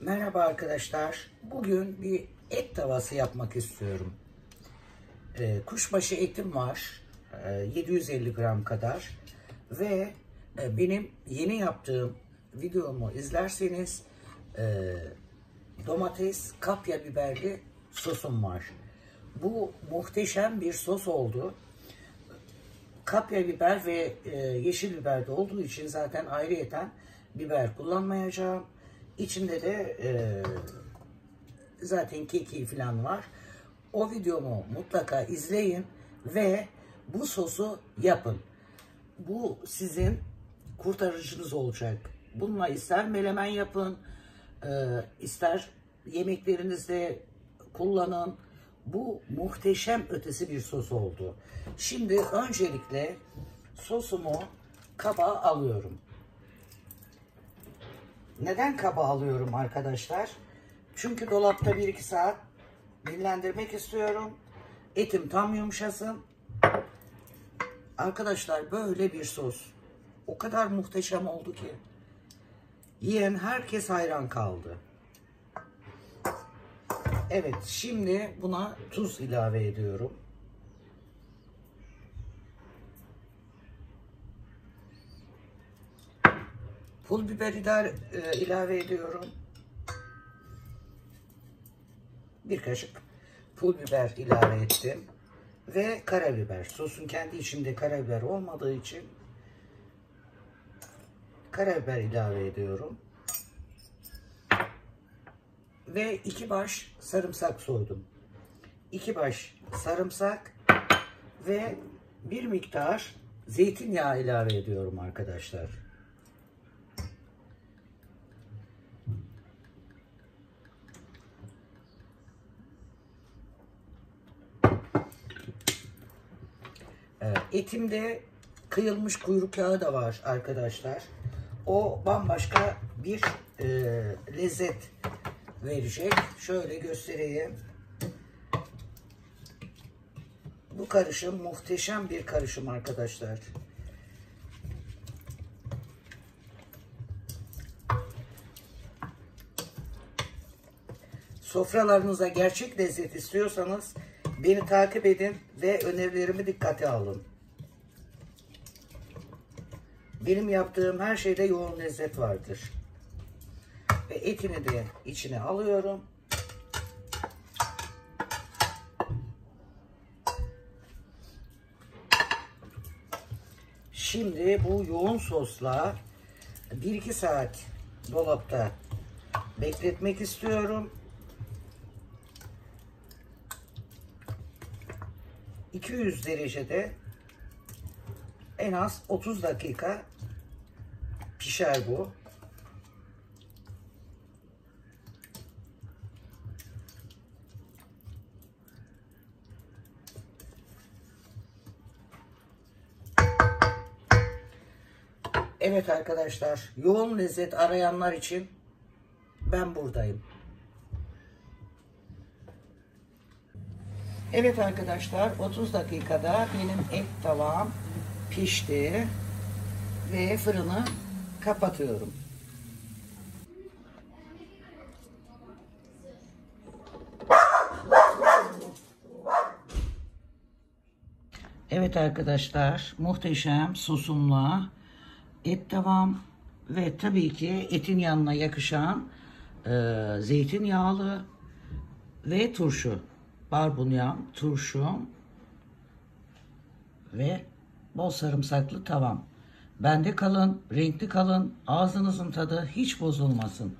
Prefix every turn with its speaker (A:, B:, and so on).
A: Merhaba arkadaşlar. Bugün bir et tavası yapmak istiyorum. Ee, kuşbaşı etim var. Ee, 750 gram kadar. Ve e, benim yeni yaptığım videomu izlerseniz e, domates, kapya biberli sosum var. Bu muhteşem bir sos oldu. Kapya biber ve e, yeşil biber de olduğu için zaten ayrıyeten biber kullanmayacağım. İçinde de e, zaten keki falan var. O videomu mutlaka izleyin ve bu sosu yapın. Bu sizin kurtarıcınız olacak. Bununla ister melemen yapın, e, ister yemeklerinizde kullanın. Bu muhteşem ötesi bir sos oldu. Şimdi öncelikle sosumu kaba alıyorum. Neden kaba alıyorum arkadaşlar? Çünkü dolapta 1-2 saat dinlendirmek istiyorum. Etim tam yumuşasın. Arkadaşlar böyle bir sos. O kadar muhteşem oldu ki. Yiyen herkes hayran kaldı. Evet şimdi buna tuz ilave ediyorum. Pul biber ilave, ilave ediyorum. Bir kaşık pul biber ilave ettim. Ve karabiber. Sosun kendi içinde karabiber olmadığı için karabiber ilave ediyorum. Ve iki baş sarımsak soydum. İki baş sarımsak ve bir miktar zeytinyağı ilave ediyorum arkadaşlar. Etimde kıyılmış kuyruk yağı da var arkadaşlar. O bambaşka bir e, lezzet verecek. Şöyle göstereyim. Bu karışım muhteşem bir karışım arkadaşlar. Sofralarınıza gerçek lezzet istiyorsanız beni takip edin ve önerilerimi dikkate alın. Benim yaptığım her şeyde yoğun lezzet vardır. Ve etini de içine alıyorum. Şimdi bu yoğun sosla 1-2 saat dolapta bekletmek istiyorum. 200 derecede en az 30 dakika pişer bu. Evet arkadaşlar, yoğun lezzet arayanlar için ben buradayım. Evet arkadaşlar, 30 dakikada benim et tavam pişti ve fırını kapatıyorum. Evet arkadaşlar muhteşem sosumla et tavam ve tabii ki etin yanına yakışan e, zeytinyağlı ve turşu. Barbunyam, turşum ve bol sarımsaklı tavam. Bende kalın, renkli kalın, ağzınızın tadı hiç bozulmasın.